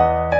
you